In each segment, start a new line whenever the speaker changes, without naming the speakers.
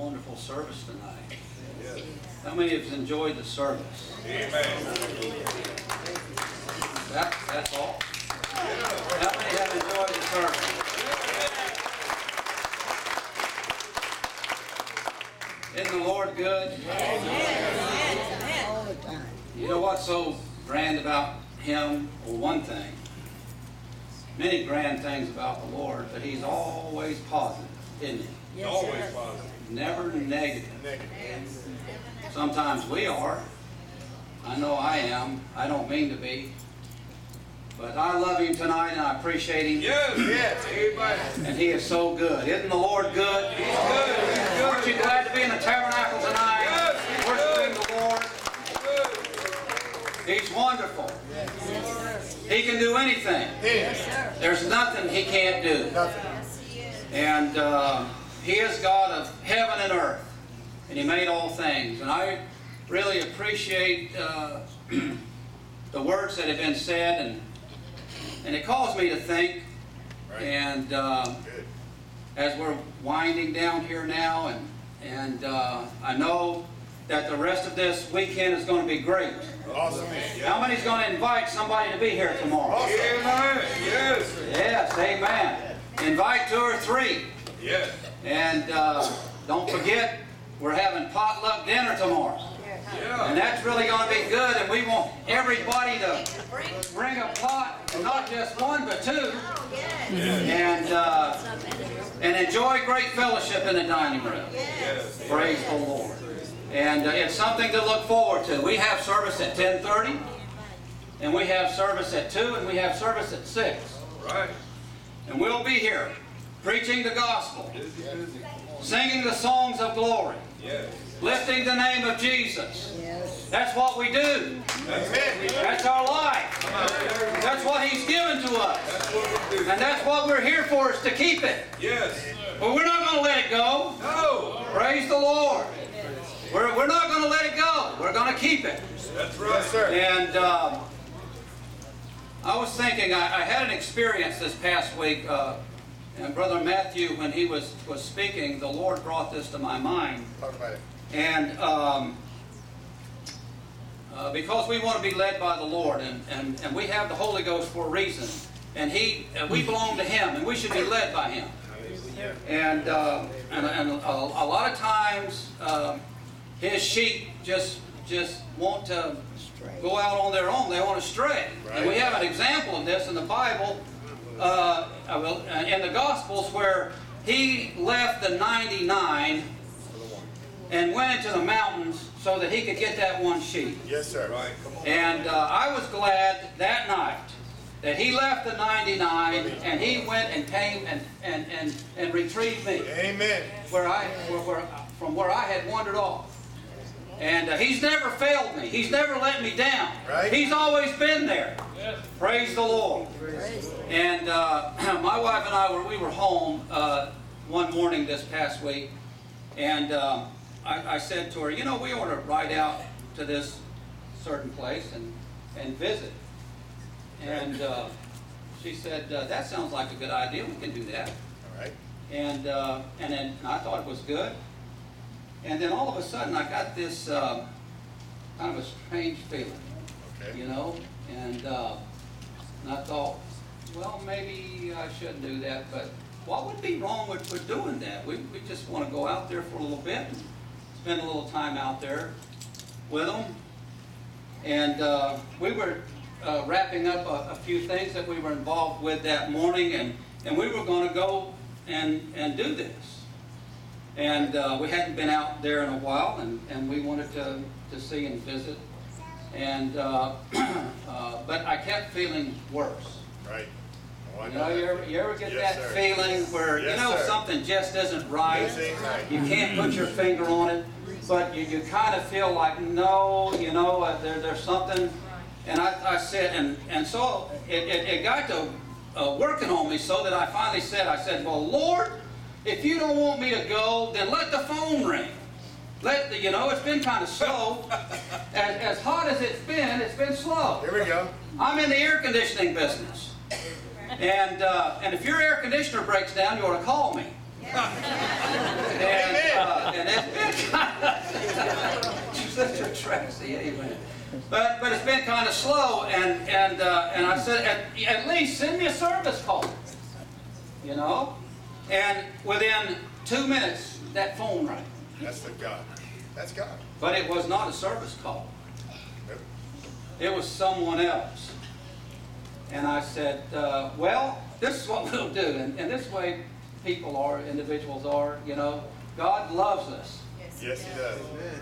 wonderful service tonight. How many have enjoyed the service? That, that's all? How many have enjoyed the service? Isn't the Lord good?
All the time.
You know what's so grand about him? Well, one thing. Many grand things about the Lord, but he's always positive, isn't he?
Always positive.
Never negative.
Negative.
Sometimes we are. I know I am. I don't mean to be. But I love him tonight and I appreciate him.
Yes. Yes. Amen.
And he is so good. Isn't the Lord good?
He's good. He's good.
Aren't you glad to be in the tabernacle tonight?
Yes, he's
Worshiping the Lord.
Good.
He's wonderful. Yes. He can do anything.
Yes.
There's nothing he can't do.
Nothing.
And uh, he is God of heaven and earth. And he made all things. And I really appreciate uh, the words that have been said. And, and it caused me to think.
Right.
And uh, as we're winding down here now, and, and uh, I know that the rest of this weekend is going to be great.
Awesome.
How many's going to invite somebody to be here tomorrow?
Amen. Yes.
Yes, amen. Invite two or three.
Yes.
And uh, don't forget, we're having potluck dinner tomorrow. And that's really going to be good, and we want everybody to bring a pot, and not just one, but two, and, uh, and enjoy great fellowship in the dining room.
Yes.
Praise the Lord. And uh, it's something to look forward to. We have service at 10:30, and we have service at 2, and we have service at 6.
Right.
And we'll be here preaching the gospel,
Busy, busy.
singing the songs of glory, lifting the name of Jesus. That's what we do.
That's
our life. That's what He's given to us.
That's what we do.
And that's what we're here for, is to keep it.
Yes.
But we're not going to let it go.
No.
Praise the Lord. We're, we're not going to let it go. We're going to keep it.
That's right. Yes, sir.
And um, I was thinking, I, I had an experience this past week. Uh, and Brother Matthew, when he was, was speaking, the Lord brought this to my mind.
Talk.
And um, uh, because we want to be led by the Lord, and, and, and we have the Holy Ghost for a reason, and He uh, we belong to Him, and we should be led by Him. And uh, and, and a, a lot of times, uh, His sheep just just want to go out on their own. They want to stray. And we have an example of this in the Bible, uh, well, uh, in the Gospels, where He left the 99 and went into the mountains so that he could get that one sheep.
Yes, sir. Right. Come on.
And uh, I was glad that night that he left the 99 and he went and came and, and, and, and retrieved me
Amen.
where I, where, where, from where I had wandered off. And uh, he's never failed me. He's never let me down.
Right.
He's always been there. Praise the Lord. And uh, my wife and I were we were home uh, one morning this past week, and um, I, I said to her, you know, we ought to ride out to this certain place and and visit. And uh, she said, uh, that sounds like a good idea. We can do that.
All right.
And, uh, and then I thought it was good. And then all of a sudden I got this uh, kind of a strange feeling,
Okay.
you know? And, uh, and I thought, well, maybe I shouldn't do that, but what would be wrong with, with doing that? We, we just want to go out there for a little bit and spend a little time out there with them. And uh, we were uh, wrapping up a, a few things that we were involved with that morning, and, and we were going to go and, and do this. And uh, we hadn't been out there in a while, and, and we wanted to, to see and visit. And uh, uh, but I kept feeling worse.
Right. Oh,
You know, you ever, you ever get
Yes,
that
sir.
feeling where, you know,
sir.
something just isn't right?
Yes, right.
You can't put your finger on it, but you, you kind of feel like, no, you know, uh, there, there's something. And I, I said, and, and so it, it, it got to uh, working on me so that I finally said, I said, well, Lord, if you don't want me to go, then let the phone ring. Let the, you know, it's been kind of slow. As, as hot as it's been, it's been slow.
Here we go.
I'm in the air conditioning business. And, uh, and if your air conditioner breaks down, you ought to call me. And, uh, and it, Sister Tracy, amen. But, but it's been kind of slow, and, and, uh, and I said, at, at least send me a service call. You know? And within two minutes, that phone rang.
That's the God. That's God.
But it was not a service call.
Nope.
It was someone else. And I said, uh, well, this is what we'll do. And, and this way people are, individuals are, you know. God loves us.
Yes, he does.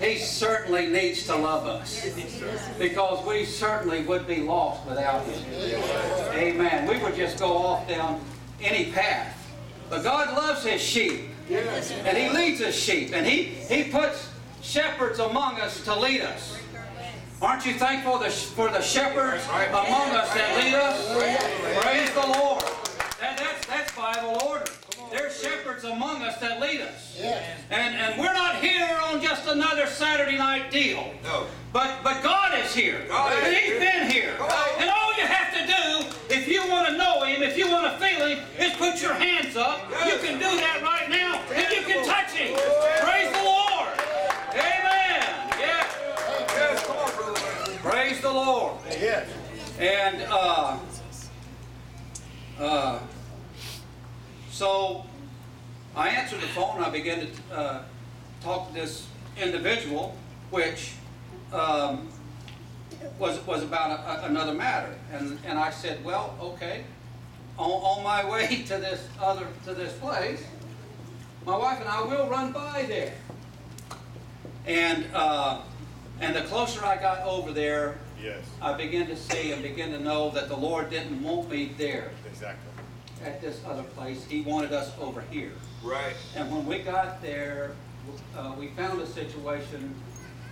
He certainly needs to love us. Because we certainly would be lost without Him. Amen. We would just go off down any path. But God loves His sheep. And He leads His sheep. And He, he puts shepherds among us to lead us. Aren't you thankful the- for the shepherds among us that lead us? Praise the Lord. That, that's, that's Bible order. There's shepherds among us that lead us. And, and we're not here on just another Saturday night deal.
No.
But, but God is here.
God is
and He's
here.
been here. And all you have to do, if you want to know If you want to feel Him, is put your hands up. You can do that right now, and you can touch Him. Praise the Lord. Amen.
Yes.
Praise the Lord.
Yes.
And uh, uh, so I answered the phone. And I began to uh, talk to this individual, which um, was was about a, a- another matter. And and I said, well, okay. On, on my way to this other to this place, my wife and I will run by there. And uh, and the closer I got over there,
Yes.
I began to see and begin to know that the Lord didn't want me there
Exactly.
at this other place. He wanted us over here.
Right.
And when we got there, uh, we found a situation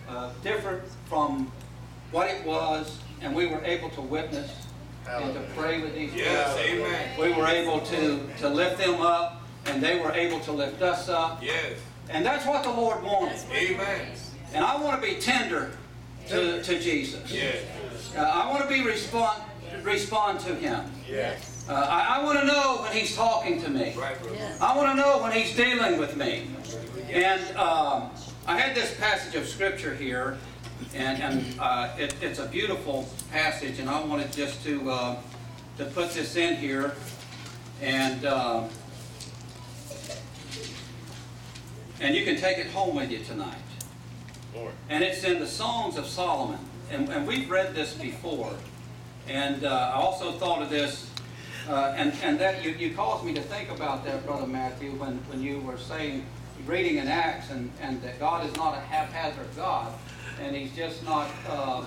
uh, different from what it was, and we were able to witness and to pray with these
Yes,
people.
amen.
We were able to, to lift them up, and they were able to lift us up.
Yes.
And that's what the Lord wanted.
Amen.
And I want to be tender to, to Jesus.
Yes.
Uh, I want to be respond respond to Him.
Yes.
Uh, I, I want to know when He's talking to me.
Right, brother.
I want to know when He's dealing with me. And um, I had this passage of Scripture here, and, and uh, it, it's a beautiful passage, and I wanted just to uh, to put this in here, and uh, and you can take it home with you tonight.
Lord.
And it's in the Songs of Solomon. And, and we've read this before. And uh, I also thought of this, uh, and, and that you, you caused me to think about that, Brother Matthew, when, when you were saying, reading in Acts, and, and that God is not a haphazard God, and He's just not uh,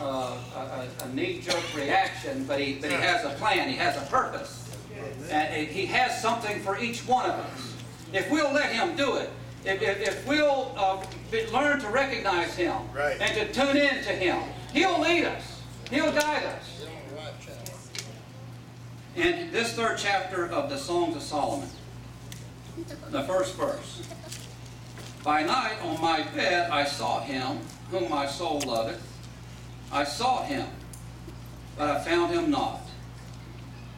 uh, a, a- a knee-jerk reaction, but he, but he has a plan, He has a purpose. And He has something for each one of us. If we'll let Him do it, if, if, if we'll uh, learn to recognize Him
Right.
and to tune in to Him, He'll lead us. He'll guide us. In this third chapter of the Songs of Solomon, the first verse. By night on my bed I sought him, whom my soul loveth. I sought him, but I found him not.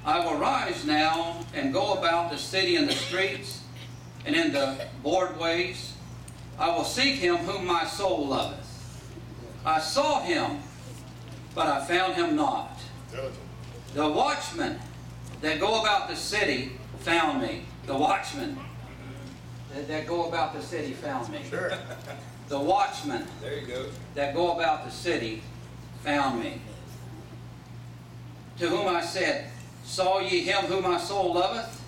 I will rise now and go about the city and the streets and in the boardways. I will seek him whom my soul loveth. I sought him, but I found him not. The watchmen that go about the city found me. The watchmen that, that go about the city found me.
Sure.
The watchmen
There you go.
that go about the city found me. To whom I said, Saw ye him whom my soul loveth?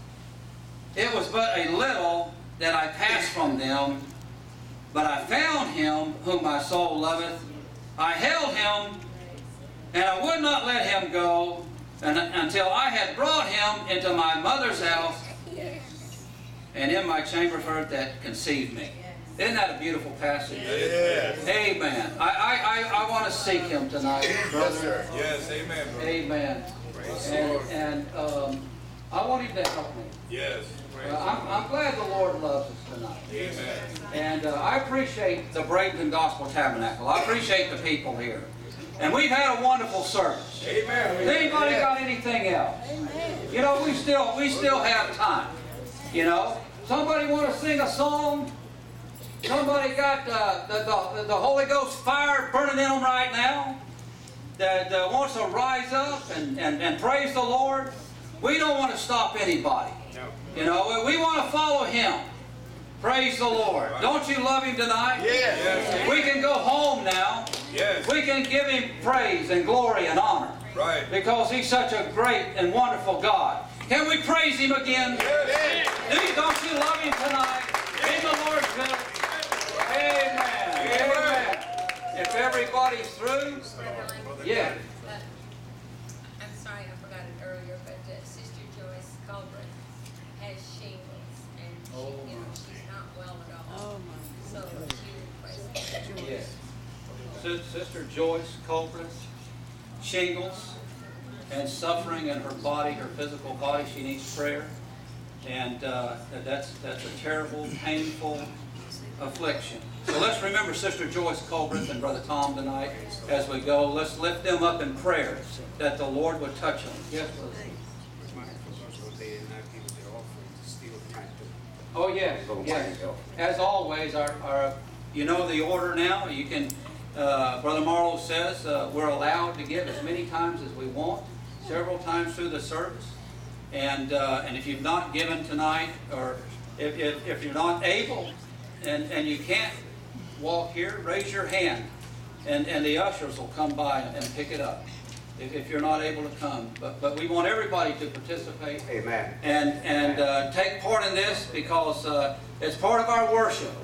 It was but a little that I passed from them, but I found him whom my soul loveth. I held him, and I would not let him go and, until I had brought him into my mother's house and in my chamber for that conceived me. Isn't that a beautiful passage?
Yes.
Amen. I, I, I, I want to seek him tonight,
Yes,
brother.
sir.
Yes, amen, brother.
Amen.
Praise
And,
Lord.
and um, I want him to help me.
Yes.
Uh, I'm, I'm glad the Lord loves us tonight.
Amen.
And uh, I appreciate the Bradenton Gospel Tabernacle. I appreciate the people here. And we've had a wonderful service.
Amen.
Has anybody got anything else? You know, we still we still have time. You know, somebody want to sing a song? Somebody got uh, the, the, the Holy Ghost fire burning in them right now that uh, wants to rise up and, and, and praise the Lord. We don't want to stop anybody. You know, we want to follow Him. Praise the Lord. Don't you love Him tonight?
Yes.
We can go home now.
Yes.
We can give Him praise and glory and honor
Right.
because He's such a great and wonderful God. Can we praise Him again?
Yes.
Do you, don't you love Him tonight? In the Lord's will. Amen. Amen. If everybody's through, yeah.
I'm sorry, I forgot it earlier, but uh, Sister Joyce Culbrin has shingles and she, you know, she's not well at all. So she requested.
Yes. Sister Joyce Culbrin, shingles and suffering in her body, her physical body, she needs prayer. And uh, that's, that's a terrible, painful affliction. So let's remember Sister Joyce Culbrin and Brother Tom tonight as we go. Let's lift them up in prayer that the Lord would touch them. Yes, Brother.
They did not give their offering to steal the night.
Oh, yes, yes. As always, our, our, you know the order now, you can, uh, Brother Marlowe says, uh, we're allowed to give as many times as we want, several times through the service. And, uh, and if you've not given tonight, or if, if, if you're not able, and, and you can't walk here, raise your hand, and, and the ushers will come by and pick it up, if, if you're not able to come. But, but we want everybody to participate
Amen.
and, and uh, take part in this because uh, it's part of our worship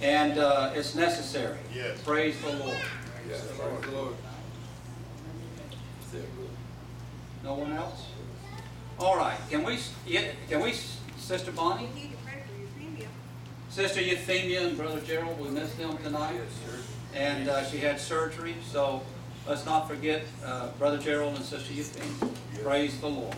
and uh, it's necessary.
Yes.
Praise the Lord.
Yes. Praise the Lord.
No one else? All right, can we, yeah, can we, Sister Bonnie?
need to pray for Euphemia.
Sister Euphemia and Brother Gerald, we missed them tonight. And uh, she had surgery, so let's not forget uh, Brother Gerald and Sister Euphemia. Praise the Lord.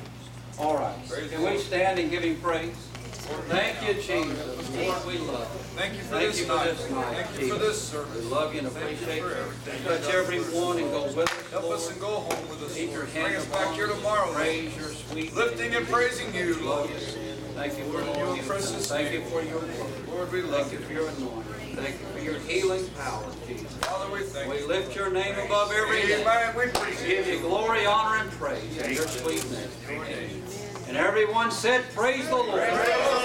All right,
Praise
can we stand and give him praise? Thank you, Jesus. Lord, we love you.
Thank you for
Thank
this
you for
night.
this night,
Thank you for
Jesus.
this service.
We love you and
Thank you
appreciate
for
you.
everything.
Touch everyone and go with us,
Help us
Lord.
and go home with us.
Keep your
Lord.
hand
Bring us
upon
back here
us.
tomorrow. Lord.
Praise your sweet.
Lifting and praising you, Lord.
Thank you for
In your
all
precious
Thank you
name.
for your word.
Lord, we
Thank
love
you
you.
for your anointing. Thank you for your healing power, Jesus.
Father, we thank
We
you.
lift your name above every name.
Amen. We.
Give you glory, honor, and praise in your sweet name. And everyone said, Praise the Lord.